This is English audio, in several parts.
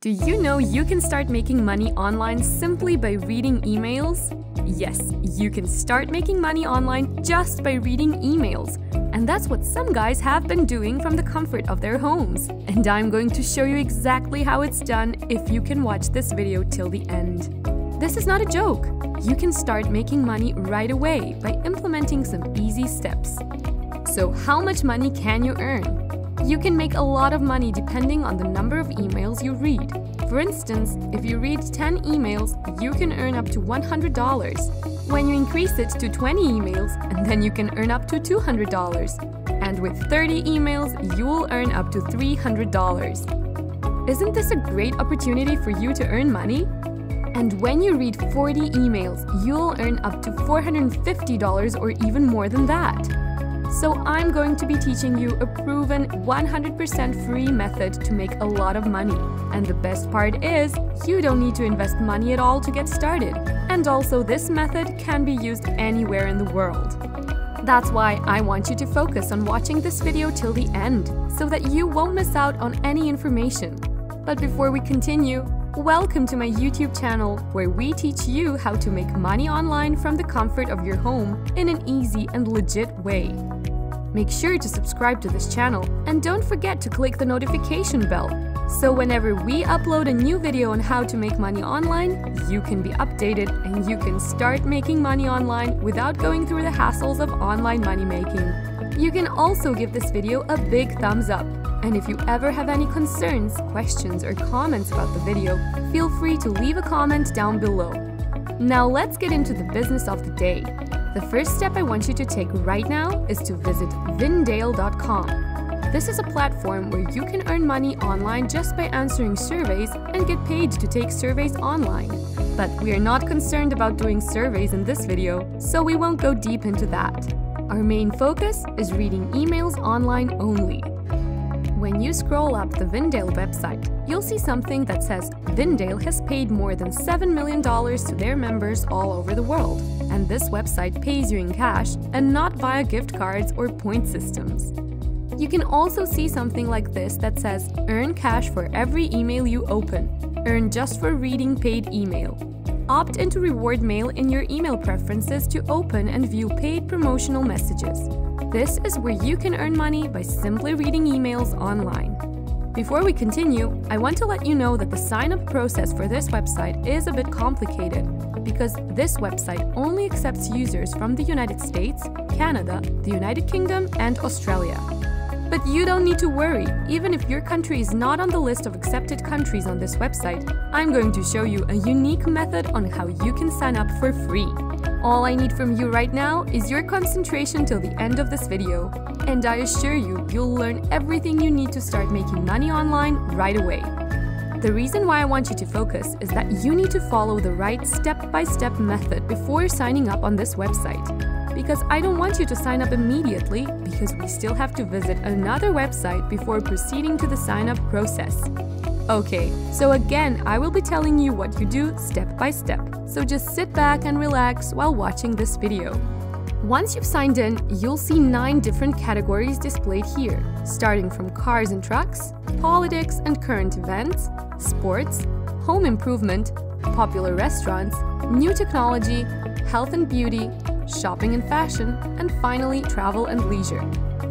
Do you know you can start making money online simply by reading emails? Yes, you can start making money online just by reading emails. And that's what some guys have been doing from the comfort of their homes. And I'm going to show you exactly how it's done if you can watch this video till the end. This is not a joke. You can start making money right away by implementing some easy steps. So, how much money can you earn? You can make a lot of money depending on the number of emails you read. For instance, if you read 10 emails, you can earn up to $100. When you increase it to 20 emails, then you can earn up to $200. And with 30 emails, you will earn up to $300. Isn't this a great opportunity for you to earn money? And when you read 40 emails, you'll earn up to $450 or even more than that. So I'm going to be teaching you a proven 100% free method to make a lot of money. And the best part is, you don't need to invest money at all to get started. And also this method can be used anywhere in the world. That's why I want you to focus on watching this video till the end, so that you won't miss out on any information. But before we continue, welcome to my YouTube channel where we teach you how to make money online from the comfort of your home in an easy and legit way. Make sure to subscribe to this channel and don't forget to click the notification bell so whenever we upload a new video on how to make money online, you can be updated and you can start making money online without going through the hassles of online money making. You can also give this video a big thumbs up. And if you ever have any concerns, questions, or comments about the video, feel free to leave a comment down below. Now let's get into the business of the day. The first step I want you to take right now is to visit Vindale.com. This is a platform where you can earn money online just by answering surveys and get paid to take surveys online. But we are not concerned about doing surveys in this video, so we won't go deep into that. Our main focus is reading emails online only. When you scroll up the Vindale website, you'll see something that says Vindale has paid more than $7 million to their members all over the world, and this website pays you in cash and not via gift cards or point systems. You can also see something like this that says Earn cash for every email you open, earn just for reading paid email. Opt into reward mail in your email preferences to open and view paid promotional messages. This is where you can earn money by simply reading emails online. Before we continue, I want to let you know that the sign up process for this website is a bit complicated because this website only accepts users from the United States, Canada, the United Kingdom, and Australia. But you don't need to worry, even if your country is not on the list of accepted countries on this website, I'm going to show you a unique method on how you can sign up for free. All I need from you right now is your concentration till the end of this video. And I assure you, you'll learn everything you need to start making money online right away. The reason why I want you to focus is that you need to follow the right step-by-step -step method before signing up on this website. Because I don't want you to sign up immediately because we still have to visit another website before proceeding to the sign-up process. Okay, so again, I will be telling you what you do step by step, so just sit back and relax while watching this video. Once you've signed in, you'll see 9 different categories displayed here, starting from cars and trucks, politics and current events, sports, home improvement, popular restaurants, new technology, health and beauty, shopping and fashion, and finally travel and leisure.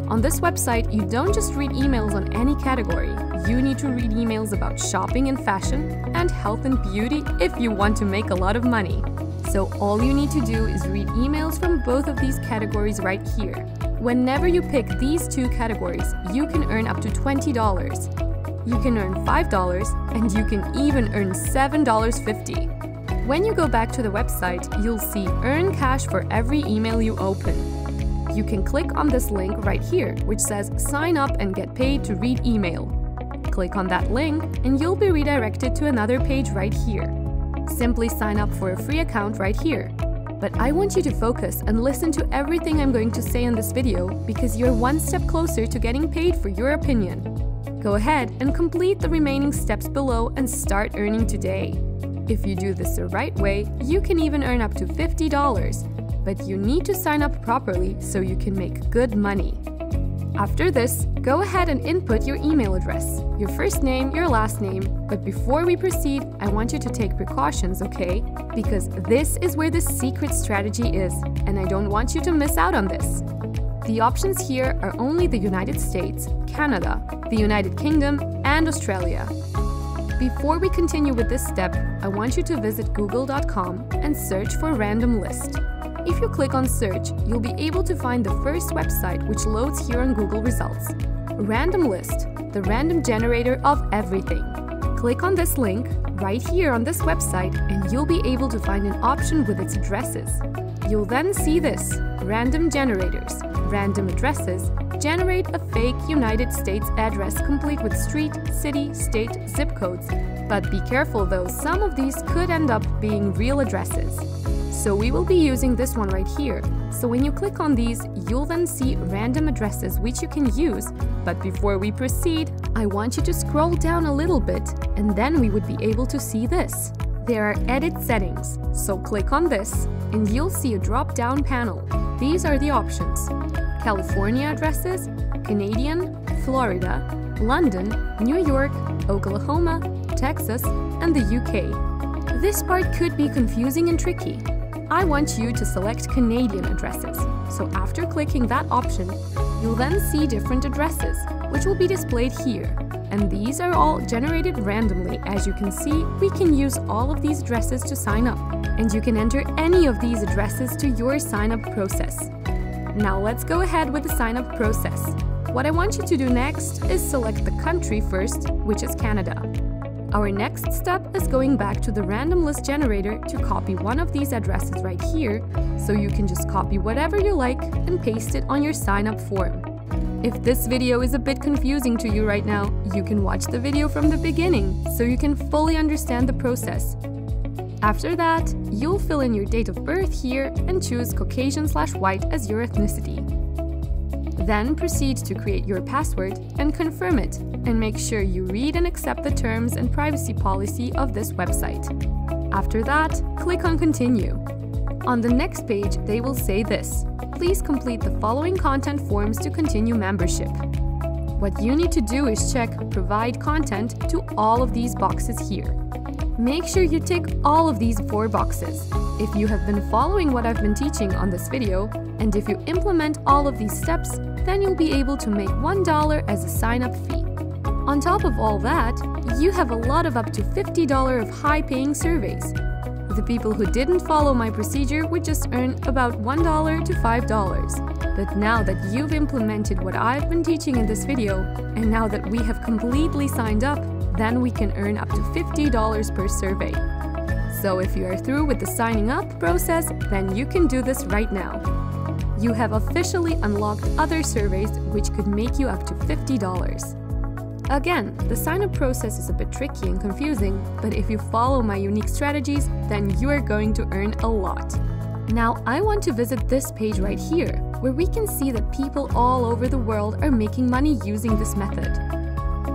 On this website, you don't just read emails on any category, you need to read emails about shopping and fashion and health and beauty if you want to make a lot of money. So all you need to do is read emails from both of these categories right here. Whenever you pick these two categories, you can earn up to $20. You can earn $5 and you can even earn $7.50. When you go back to the website, you'll see Earn Cash for every email you open. You can click on this link right here, which says Sign up and get paid to read email. Click on that link and you'll be redirected to another page right here. Simply sign up for a free account right here. But I want you to focus and listen to everything I'm going to say in this video because you're one step closer to getting paid for your opinion. Go ahead and complete the remaining steps below and start earning today. If you do this the right way, you can even earn up to $50, but you need to sign up properly so you can make good money. After this, go ahead and input your email address, your first name, your last name. But before we proceed, I want you to take precautions, okay? Because this is where the secret strategy is, and I don't want you to miss out on this. The options here are only the United States, Canada, the United Kingdom, and Australia. Before we continue with this step, I want you to visit google.com and search for random list. If you click on search, you'll be able to find the first website which loads here on Google results. Random List, the random generator of everything. Click on this link right here on this website and you'll be able to find an option with its addresses. You'll then see this, random generators, random addresses, generate a fake United States address complete with street, city, state, zip codes. But be careful though, some of these could end up being real addresses. So we will be using this one right here. So when you click on these, you'll then see random addresses which you can use. But before we proceed, I want you to scroll down a little bit and then we would be able to see this. There are edit settings, so click on this and you'll see a drop-down panel. These are the options. California addresses, Canadian, Florida, London, New York, Oklahoma, Texas, and the UK. This part could be confusing and tricky, I want you to select Canadian addresses. So after clicking that option, you'll then see different addresses, which will be displayed here. And these are all generated randomly. As you can see, we can use all of these addresses to sign up. And you can enter any of these addresses to your sign up process. Now let's go ahead with the sign up process. What I want you to do next is select the country first, which is Canada. Our next step is going back to the random list generator to copy one of these addresses right here, so you can just copy whatever you like and paste it on your sign up form. If this video is a bit confusing to you right now, you can watch the video from the beginning so you can fully understand the process. After that, you'll fill in your date of birth here and choose Caucasian slash white as your ethnicity. Then proceed to create your password and confirm it, and make sure you read and accept the terms and privacy policy of this website. After that, click on Continue. On the next page, they will say this Please complete the following content forms to continue membership. What you need to do is check Provide content to all of these boxes here. Make sure you tick all of these four boxes. If you have been following what I've been teaching on this video, and if you implement all of these steps, then you'll be able to make $1 as a sign-up fee. On top of all that, you have a lot of up to $50 of high-paying surveys. The people who didn't follow my procedure would just earn about $1 to $5. But now that you've implemented what I've been teaching in this video, and now that we have completely signed up, then we can earn up to $50 per survey. So if you are through with the signing up process, then you can do this right now you have officially unlocked other surveys which could make you up to $50. Again, the sign-up process is a bit tricky and confusing, but if you follow my unique strategies, then you are going to earn a lot. Now, I want to visit this page right here, where we can see that people all over the world are making money using this method.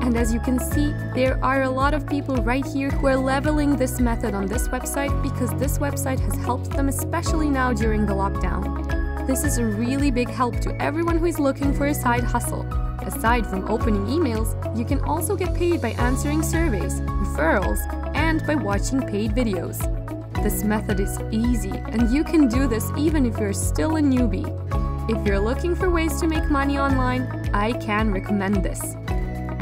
And as you can see, there are a lot of people right here who are leveling this method on this website because this website has helped them especially now during the lockdown. This is a really big help to everyone who is looking for a side hustle. Aside from opening emails, you can also get paid by answering surveys, referrals, and by watching paid videos. This method is easy, and you can do this even if you're still a newbie. If you're looking for ways to make money online, I can recommend this.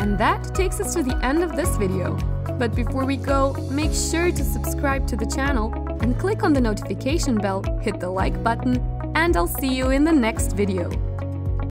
And that takes us to the end of this video. But before we go, make sure to subscribe to the channel and click on the notification bell, hit the like button, and I'll see you in the next video.